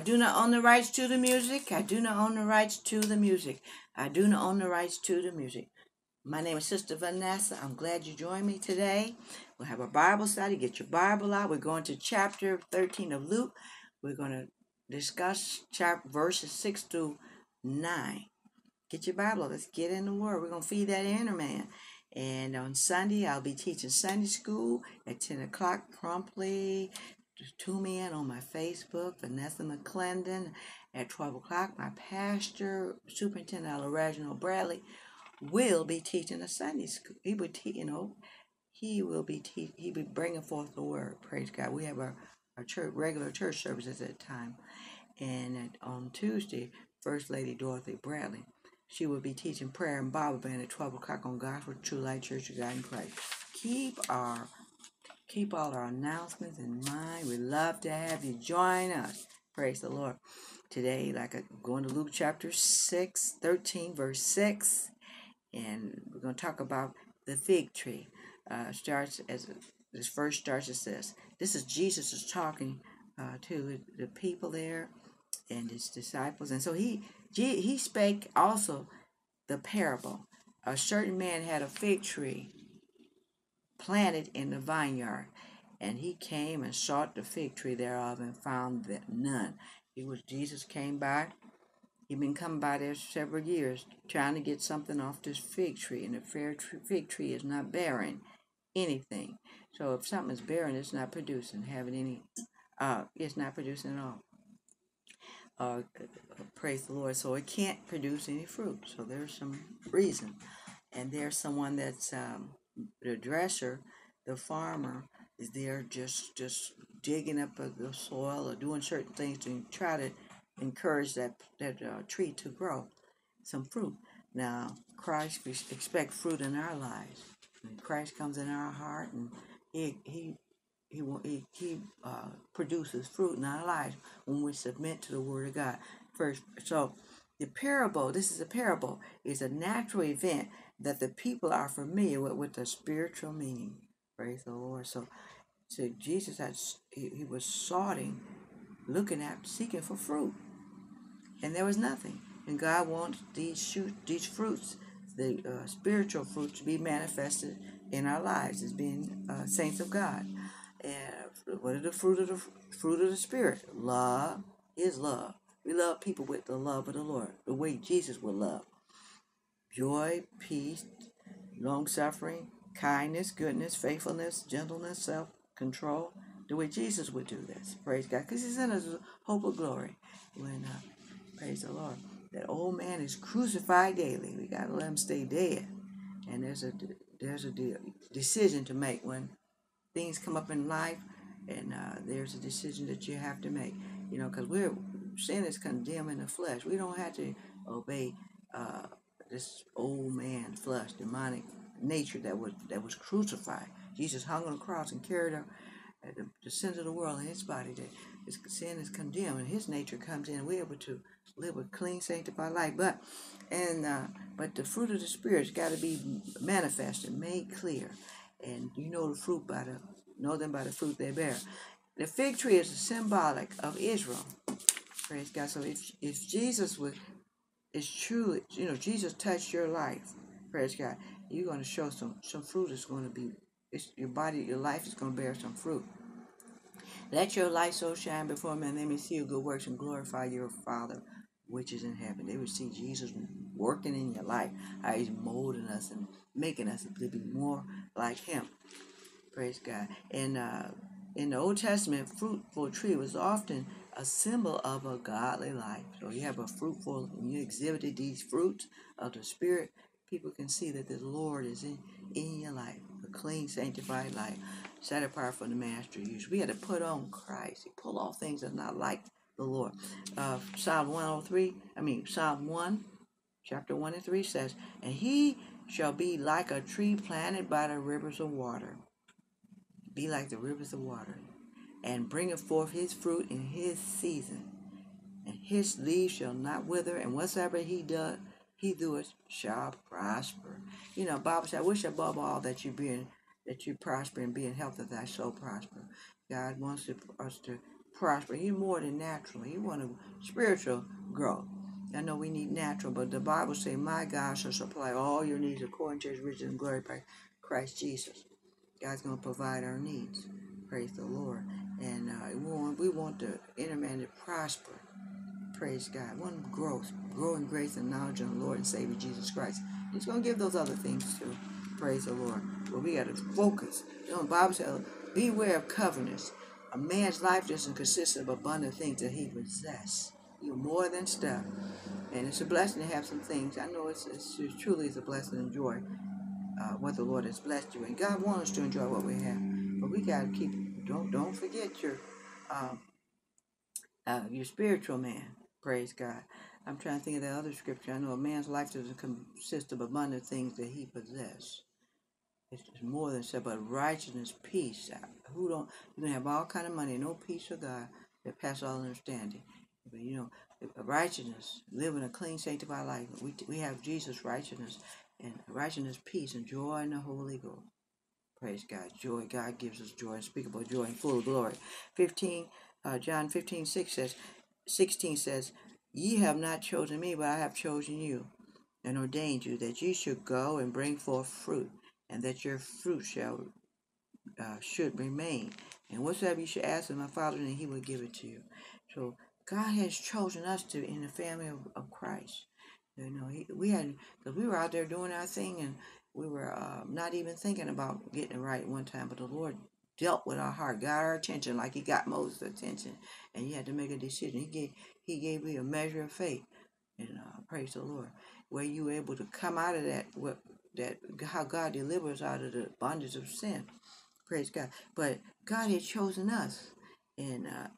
do not own the rights to the music. I do not own the rights to the music. I do not own the rights to the music. My name is Sister Vanessa. I'm glad you joined me today. We'll have a Bible study. Get your Bible out. We're going to chapter 13 of Luke. We're going to discuss chapter verses 6 through 9. Get your Bible. Let's get in the Word. We're going to feed that inner man. And on Sunday, I'll be teaching Sunday school at 10 o'clock promptly. Tune me in on my Facebook, Vanessa McClendon, at 12 o'clock. My pastor, Superintendent Reginald Bradley, will be teaching a Sunday school. He will teach, you know, he will be te- he be bringing forth the word. Praise God. We have our, our church regular church services at that time, and on Tuesday, First Lady Dorothy Bradley, she will be teaching prayer and Bible band at twelve o'clock on Gospel True Light Church of God in Christ. Keep our keep all our announcements in mind. We love to have you join us. Praise the Lord. Today, like I'm going to Luke chapter 6, 13, verse 6 and we're going to talk about the fig tree. Uh, starts as this first starts. It says, "This is Jesus is talking uh, to the people there and his disciples, and so he he spake also the parable. A certain man had a fig tree planted in the vineyard, and he came and sought the fig tree thereof and found that none. He was Jesus came by He'd been coming by there several years trying to get something off this fig tree, and the fair fig tree is not bearing anything. So if something is bearing, it's not producing, having any, uh, it's not producing at all. Uh, praise the Lord. So it can't produce any fruit. So there's some reason. And there's someone that's um, the dresser, the farmer, is there just just digging up the soil or doing certain things to try to encourage that that uh, tree to grow some fruit. Now, Christ we expect fruit in our lives. And Christ comes in our heart, and he he he he, he uh, produces fruit in our lives when we submit to the Word of God. First, so the parable. This is a parable. Is a natural event that the people are familiar with with the spiritual meaning. Praise the Lord. So, so Jesus had he, he was sorting, looking at, seeking for fruit and there was nothing. And God wants these shoot these fruits, the uh, spiritual fruits, to be manifested in our lives as being uh, saints of God. And what are the fruit of the fruit of the spirit? Love is love. We love people with the love of the Lord, the way Jesus would love. Joy, peace, long suffering, kindness, goodness, faithfulness, gentleness, self control, the way Jesus would do this. Praise God. Because He's in us hope of glory. When uh, Praise the Lord. That old man is crucified daily. We got to let him stay dead. And there's a there's a de- decision to make when things come up in life, and uh, there's a decision that you have to make. You know, because we're sin is condemned in the flesh. We don't have to obey uh, this old man flesh, demonic nature that was that was crucified. Jesus hung on the cross and carried our, uh, the, the sins of the world in his body. That his sin is condemned, and his nature comes in. We're able to live a clean, sanctified life. But and uh, but the fruit of the spirit's got to be manifested, made clear, and you know the fruit by the know them by the fruit they bear. The fig tree is symbolic of Israel. Praise God. So if if Jesus was is truly, you know, Jesus touched your life. Praise God. You're going to show some some fruit is going to be. It's, your body, your life is going to bear some fruit. Let your light so shine before men, they may see your good works and glorify your Father which is in heaven. They would see Jesus working in your life, how he's molding us and making us to be more like him. Praise God. And uh, in the Old Testament, fruitful tree was often a symbol of a godly life. So you have a fruitful, and you exhibited these fruits of the Spirit, people can see that the Lord is in, in your life, a clean, sanctified life, set apart for the master use. We had to put on Christ. He pull off things that are not like the Lord. Uh, Psalm 103, I mean, Psalm 1, chapter 1 and 3 says, And he shall be like a tree planted by the rivers of water. Be like the rivers of water, and bringeth forth his fruit in his season. And his leaves shall not wither, and whatsoever he does, he doeth shall prosper. You know, Bible said, I wish above all that you be in, that you prosper and be in health that thy soul prosper. God wants to, us to prosper. He more than natural. He want a spiritual growth. I know we need natural, but the Bible say, "My God shall supply all your needs according to His riches and glory by Christ Jesus." God's going to provide our needs. Praise the Lord. And uh, we want we want the inner man to prosper. Praise God. One growth, grow in grace and knowledge of the Lord and Savior Jesus Christ. He's going to give those other things too. Praise the Lord. But we got to focus. You know, the Bible says, "Beware of covetousness." A man's life doesn't consist of abundant things that he possesses. You're more than stuff. And it's a blessing to have some things. I know it's, it's, it's truly is a blessing to enjoy uh, what the Lord has blessed you. And God wants us to enjoy what we have. But we got to keep, don't don't forget your um, uh, your spiritual man. Praise God. I'm trying to think of the other scripture. I know a man's life doesn't consist of abundant things that he possesses. It's, more than stuff, but righteousness, peace. Who don't? You can have all kind of money, no peace of God that passes all understanding. But you know, righteousness, living a clean, sanctified life. We we have Jesus' righteousness and righteousness, peace, and joy in the Holy Ghost. Praise God. Joy. God gives us joy, unspeakable joy, and full of glory. 15, uh, John 15, 6 says, 16 says, Ye have not chosen me, but I have chosen you, and ordained you that ye should go and bring forth fruit, and that your fruit shall uh, should remain. And whatsoever you should ask of my Father, and he will give it to you. So God has chosen us to in the family of, of Christ. You know, he, we had because we were out there doing our thing, and we were uh, not even thinking about getting it right one time. But the Lord dealt with our heart, got our attention, like He got Moses' attention, and you had to make a decision. He gave He gave me a measure of faith, and uh, praise the Lord, where you were able to come out of that. What that how God delivers out of the bondage of sin. Praise God. But God had chosen us, and uh,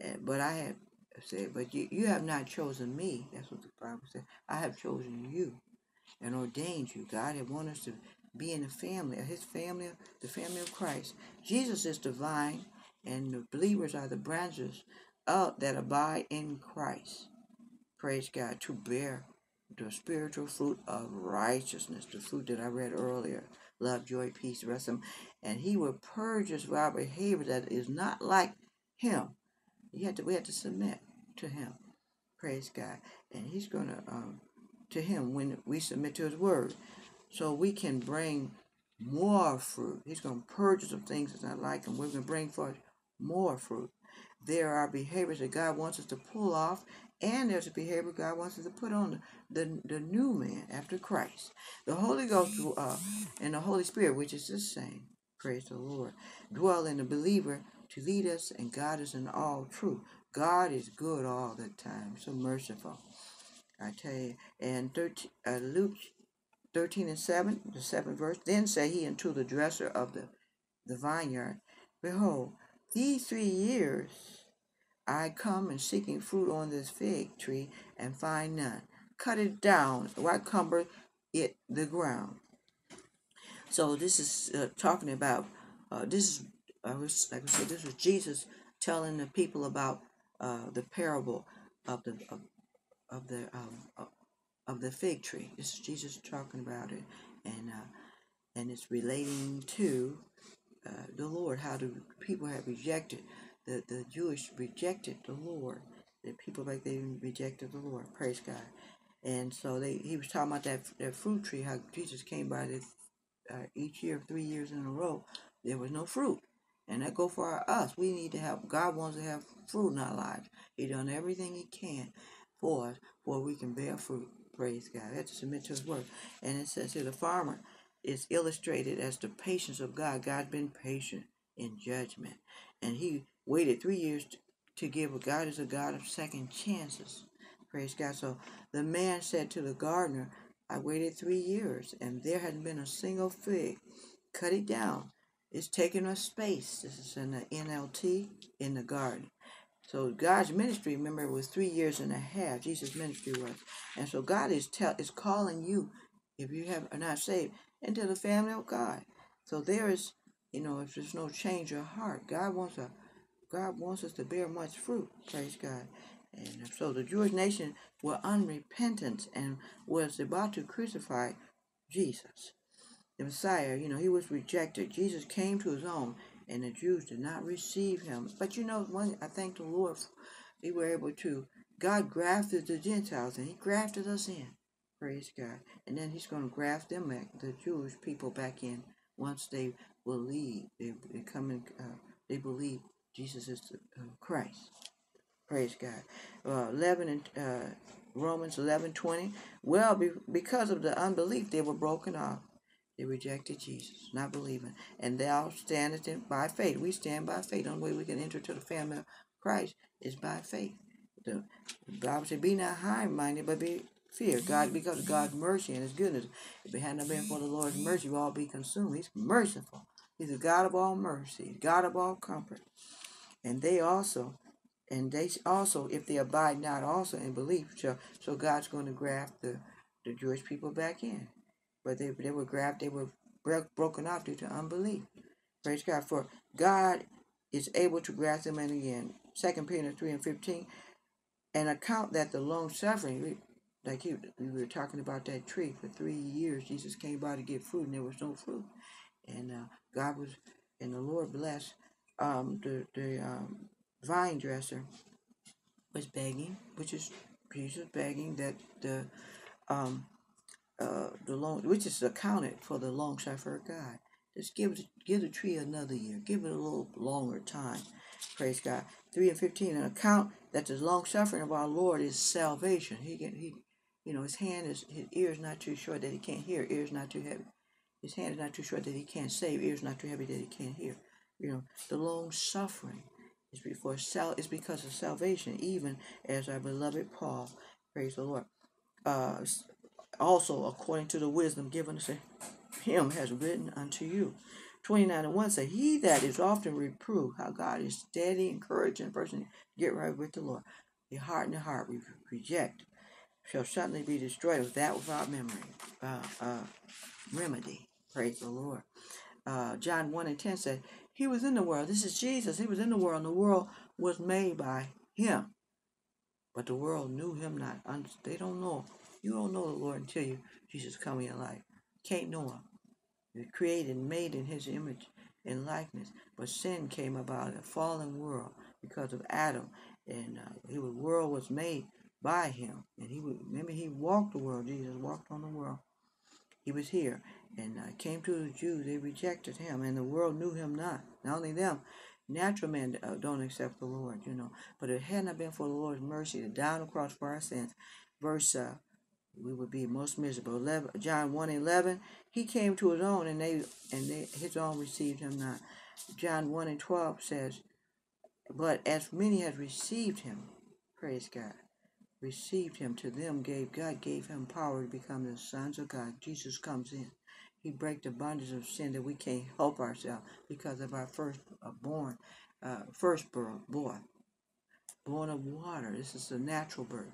and, but I had said, but you, you have not chosen me. That's what the Bible said. I have chosen you and ordained you. God had wanted us to be in the family, of his family, the family of Christ. Jesus is the vine, and the believers are the branches of, that abide in Christ. Praise God, to bear the spiritual fruit of righteousness, the fruit that I read earlier love, joy, peace, rest. And he will purge us of our behavior that is not like him. You have to, we have to submit to him. Praise God. And he's going to, um, to him when we submit to his word. So we can bring more fruit. He's going to purge of things that's not like him. We're going to bring forth more fruit. There are behaviors that God wants us to pull off, and there's a behavior God wants us to put on the, the, the new man after Christ. The Holy Ghost uh, and the Holy Spirit, which is the same, praise the Lord, dwell in the believer to lead us and guide us in all truth. God is good all the time, so merciful. I tell you. And 13, uh, Luke 13 and 7, the seventh verse, then said he unto the dresser of the, the vineyard, Behold, these three years I come and seeking fruit on this fig tree and find none. Cut it down, why cumber it the ground? So this is uh, talking about, uh, this is, I was, like I said, this was Jesus telling the people about uh, the parable of the of, of the um, of, the fig tree. This is Jesus talking about it, and uh, and it's relating to uh, the Lord. How the people have rejected the the Jewish rejected the Lord. The people like they rejected the Lord. Praise God. And so they he was talking about that that fruit tree. How Jesus came by this uh, each year, three years in a row. There was no fruit. And that go for us. We need to have, God wants to have fruit in our lives. He done everything he can for us, for we can bear fruit. Praise God. We have to submit to his word. And it says here, the farmer is illustrated as the patience of God. God been patient in judgment. And he waited three years to, to give. God is a God of second chances. Praise God. So the man said to the gardener, I waited three years, and there hadn't been a single fig. Cut it down it's taking up space. This is in the NLT in the garden. So God's ministry, remember, was three years and a half. Jesus' ministry was, and so God is tell is calling you, if you have are not saved, into the family of God. So there is, you know, if there's no change of heart, God wants a, God wants us to bear much fruit. Praise God. And so the Jewish nation were unrepentant and was about to crucify Jesus the Messiah, you know, he was rejected. Jesus came to his own, and the Jews did not receive him. But you know, one I thank the Lord, they were able to. God grafted the Gentiles, and He grafted us in. Praise God. And then He's going to graft them back, the Jewish people back in, once they believe. They, they come in. Uh, they believe Jesus is the, uh, Christ. Praise God. Uh, 11 and uh, Romans 11 20. Well, be, because of the unbelief, they were broken off. They rejected Jesus, not believing. And thou standest in, by faith. We stand by faith. The only way we can enter to the family of Christ is by faith. The, Bible said, Be not high minded, but be fear. God, because of God's mercy and His goodness. If it had not been for the Lord's mercy, we all be consumed. He's merciful. He's a God of all mercy, God of all comfort. And they also and they also, if they abide not also in belief, so, so God's going to graft the, the Jewish people back in. But they, they were grabbed, they were broken off due to unbelief. Praise God. For God is able to grasp them in again. Second Peter 3 and 15. And account that the long suffering, like you, we were talking about that tree for three years, Jesus came by to get fruit, and there was no fruit. And uh, God was, and the Lord blessed um, the, the um, vine dresser was begging, which is Jesus begging that the um uh the long which is accounted for the long of God. Just give give the tree another year. Give it a little longer time. Praise God. Three and fifteen, an account that the long suffering of our Lord is salvation. He can he you know, his hand is his ear is not too short that he can't hear, ears not too heavy. His hand is not too short that he can't save, ears not too heavy that he can't hear. You know, the long suffering it's before sal- it's because of salvation, even as our beloved Paul, praise the Lord. Uh, also according to the wisdom given to him has written unto you. 29 and 1 say, He that is often reproved, how God is steady, encouraging a person get right with the Lord. The heart and the heart we reject shall certainly be destroyed with that without memory, uh, uh, remedy. Praise the Lord. Uh, John 1 and 10 said, he was in the world. This is Jesus. He was in the world, and the world was made by him. But the world knew him not. They don't know. You don't know the Lord until you Jesus come in your life. Can't know him. You're created and made in his image and likeness. But sin came about in a fallen world because of Adam. And uh, the world was made by him. And he would remember he walked the world. Jesus walked on the world. He was here and uh, came to the Jews. They rejected him, and the world knew him not. Not only them, natural men uh, don't accept the Lord, you know. But it had not been for the Lord's mercy to die on the cross for our sins, verse uh, we would be most miserable. 11, John 1 11, he came to his own, and they and they, his own received him not. John 1 and 12 says, But as many as received him, praise God, received him, to them gave God gave him power to become the sons of God. Jesus comes in. He break the bondage of sin that we can't help ourselves because of our first uh, born, uh, first born, boy, born of water. This is a natural birth.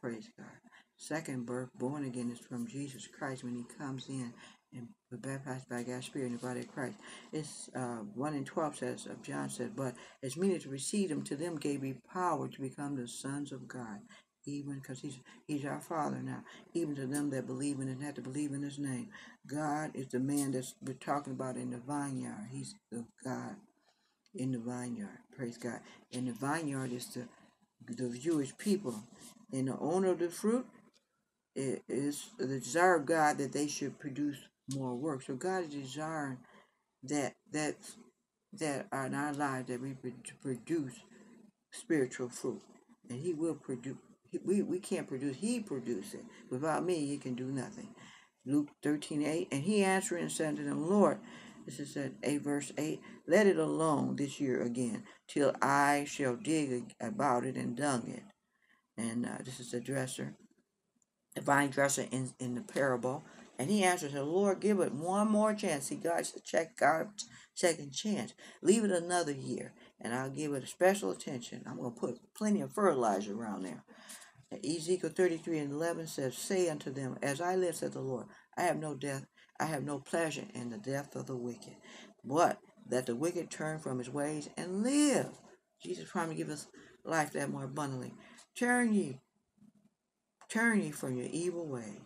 Praise God. Second birth, born again, is from Jesus Christ when He comes in and baptized by God's Spirit in the body of Christ. It's uh, 1 in 12 says, of John said, But as many as received him, to them gave he power to become the sons of God, even because he's he's our father now even to them that believe in and have to believe in his name. God is the man that's we're talking about in the vineyard. He's the god in the vineyard. Praise god. And the vineyard is the the jewish people. And the owner of the fruit is the desire of god that they should produce more work so god is desiring that that that are in our lives that we produce spiritual fruit and he will produce we, we can't produce, he produces it. Without me, you can do nothing. Luke 13, 8. And he answered and said to them, Lord, this is 8 verse 8, let it alone this year again, till I shall dig about it and dung it. And uh, this is the dresser, the vine dresser in, in the parable. And he answered, the Lord, give it one more chance. See, God said, check God's second chance. Leave it another year, and I'll give it special attention. I'm going to put plenty of fertilizer around there. Ezekiel 33 and 11 says, Say unto them, As I live, said the Lord, I have no death, I have no pleasure in the death of the wicked, but that the wicked turn from his ways and live. Jesus promised to give us life that more abundantly. Turn ye, turn ye from your evil ways,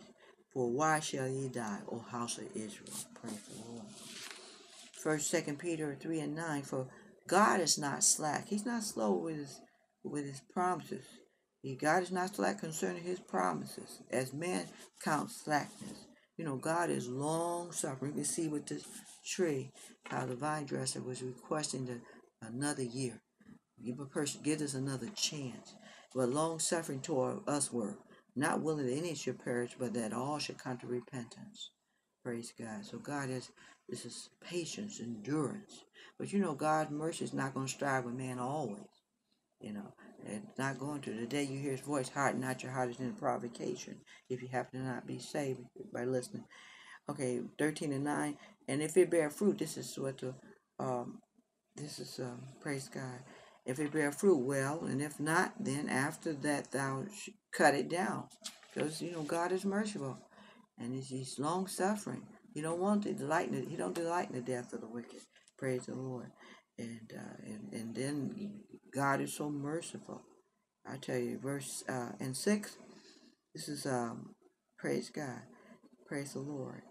for why shall ye die, O house of Israel? Praise the Lord. First, Second Peter three and nine. For God is not slack; He's not slow with His with His promises. God is not slack concerning His promises, as man counts slackness. You know, God is long suffering. You can see with this tree how the vine dresser was requesting the, another year. Give a person, give us another chance. But long suffering toward us were not willing that any should perish, but that all should come to repentance. Praise God. So God has this is patience, endurance. But you know, God's mercy is not going to strive with man always. You know, it's not going to. The day you hear his voice, harden not your heart is in provocation. If you happen to not be saved by listening. Okay, 13 and 9. And if it bear fruit, this is what the, um, this is, um, praise God. If it bear fruit, well, and if not, then after that thou cut it down. Because, you know, God is merciful. And he's, long suffering. He don't want to delight in. He don't delight in the death of the wicked. Praise the Lord. And, uh, and, and then God is so merciful. I tell you, verse uh, and six, this is um, praise God, praise the Lord.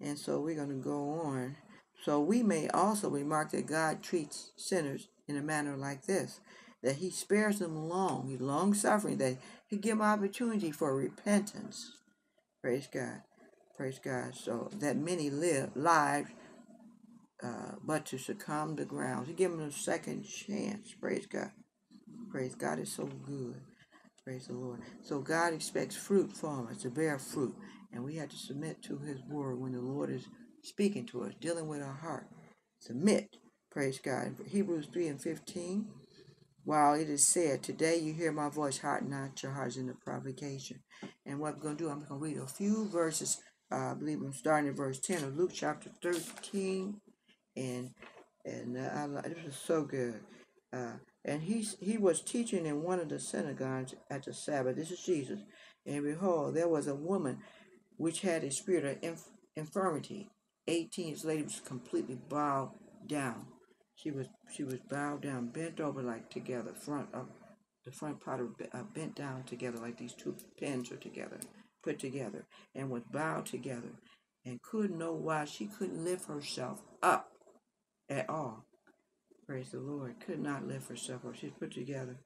And so we're going to go on. So we may also remark that God treats sinners in a manner like this that he spares them long, he's long suffering, that he give them opportunity for repentance. Praise God. Praise God. So that many live lives uh, but to succumb to ground. He give them a second chance. Praise God. Praise God is so good. Praise the Lord. So God expects fruit from us to bear fruit. And we have to submit to his word when the Lord is speaking to us, dealing with our heart. Submit. Praise God. Hebrews 3 and 15. While it is said, Today you hear my voice, harden not your hearts in the provocation. And what I'm going to do, I'm going to read a few verses. Uh, I believe I'm starting at verse 10 of Luke chapter 13. And and uh, I, this is so good. Uh, and he, he was teaching in one of the synagogues at the Sabbath. This is Jesus. And behold, there was a woman which had a spirit of inf- infirmity. 18 years later was completely bowed down she was she was bowed down, bent over like together, front of the front part of uh, bent down together like these two pins are together, put together, and was bowed together, and couldn't know why she couldn't lift herself up at all. Praise the Lord. Could not lift herself up. She's put together,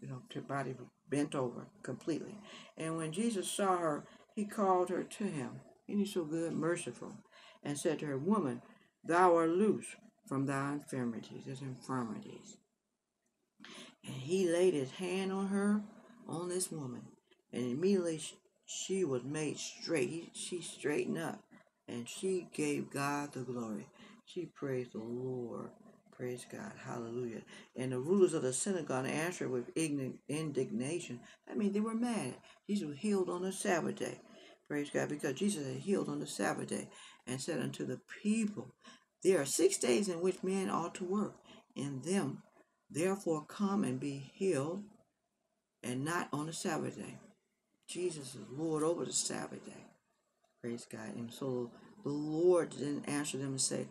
you know, her body bent over completely. And when Jesus saw her, he called her to him. And he's so good, merciful, and said to her, Woman, thou art loose from thy infirmities, his infirmities. And he laid his hand on her, on this woman, and immediately she was made straight. He, she straightened up, and she gave God the glory. She praised the Lord. Praise God. Hallelujah. And the rulers of the synagogue answered with indignation. I mean, they were mad. Jesus was healed on the Sabbath day. Praise God. Because Jesus had healed on the Sabbath day and said unto the people, there are six days in which men ought to work. In them, therefore, come and be healed, and not on the Sabbath day. Jesus is Lord over the Sabbath day. Praise God. And so the Lord didn't answer them and say,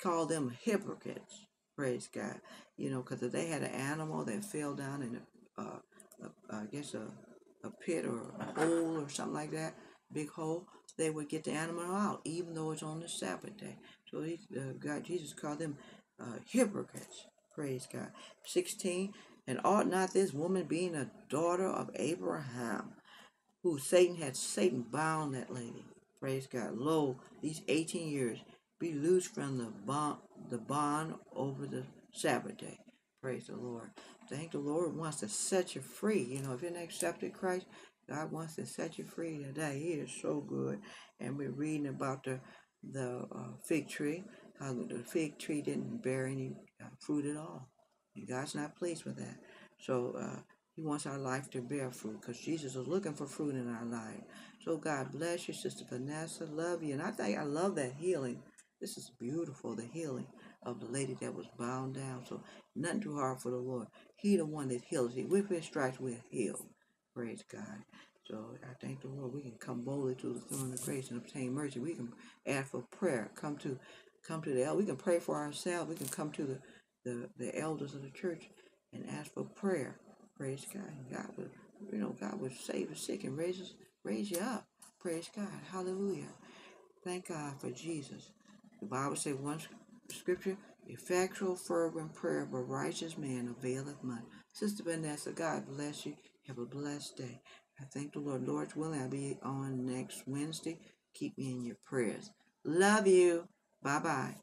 call them hypocrites. Praise God. You know, because if they had an animal that fell down in a, uh, a I guess a, a pit or a hole or something like that, big hole, they would get the animal out, even though it's on the Sabbath day. So he, uh, God, Jesus called them uh, hypocrites. Praise God. 16. And ought not this woman, being a daughter of Abraham, who Satan had Satan bound that lady. Praise God. Lo, these 18 years, be loosed from the bond, the bond over the Sabbath day. Praise the Lord. Thank the Lord wants to set you free. You know, if you're not accepted Christ, God wants to set you free today. He is so good. And we're reading about the the uh, fig tree, how the fig tree didn't bear any uh, fruit at all. And God's not pleased with that. So uh, He wants our life to bear fruit because Jesus is looking for fruit in our life. So God bless you, Sister Vanessa. Love you. And I think I love that healing. This is beautiful, the healing of the lady that was bound down. So nothing too hard for the Lord. He the one that heals. He with his stripes we're healed. Praise God. So I thank the Lord. We can come boldly to the throne of grace and obtain mercy. We can ask for prayer. Come to come to the we can pray for ourselves. We can come to the, the, the elders of the church and ask for prayer. Praise God. God will you know, God will save the sick and raise us raise you up. Praise God. Hallelujah. Thank God for Jesus. The Bible says once scripture, effectual, fervent prayer of a righteous man availeth much. Sister Vanessa, God bless you. Have a blessed day. I thank the Lord. Lord's willing, I'll be on next Wednesday. Keep me in your prayers. Love you. Bye bye.